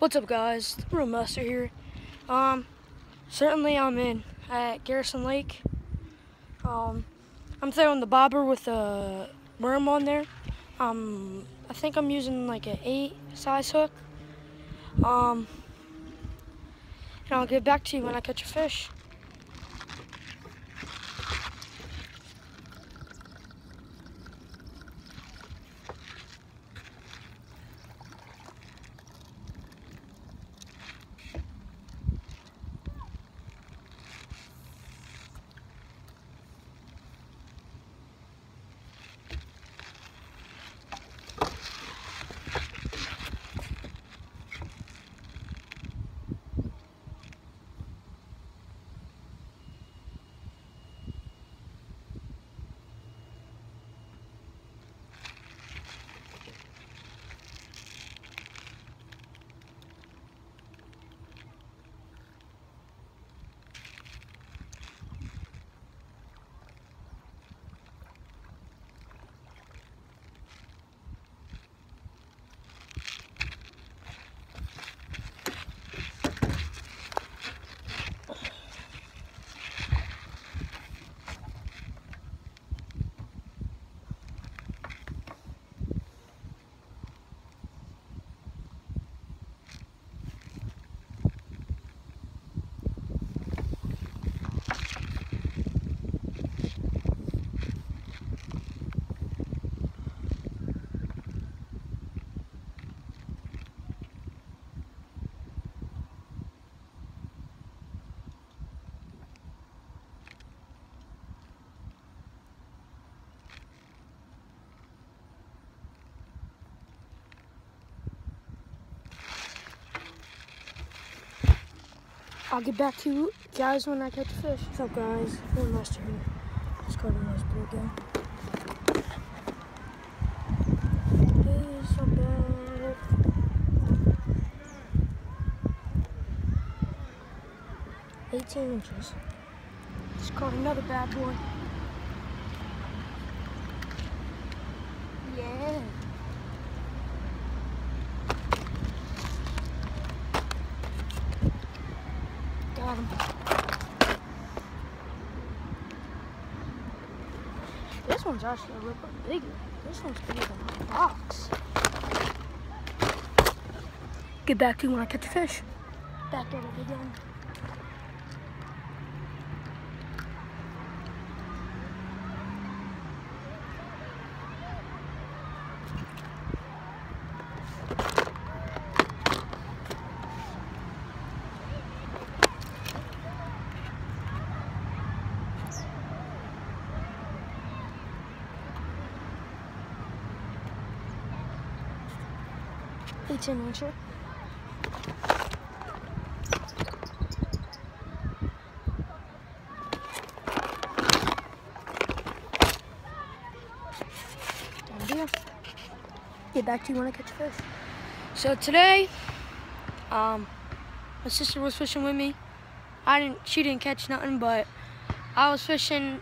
What's up guys, the Brewmaster here. Um, certainly I'm in at Garrison Lake. Um, I'm throwing the bobber with a worm on there. Um, I think I'm using like an 8 size hook. Um, and I'll get back to you when I catch a fish. I'll get back to you guys when I catch a fish. What's up guys? Brewmaster here. Let's go to the nice blue again. 18 inches. Just caught another bad boy. This one's actually a little bit bigger. This one's bigger than my box. Get back to you when I catch a fish. Back at it again. Done deal. Get back to you when I catch fish. So today, um, my sister was fishing with me. I didn't. She didn't catch nothing, but I was fishing,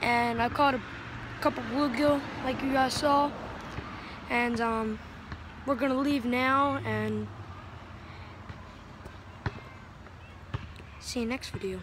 and I caught a couple bluegill, like you guys saw. And um, we're gonna leave now, and see you next video.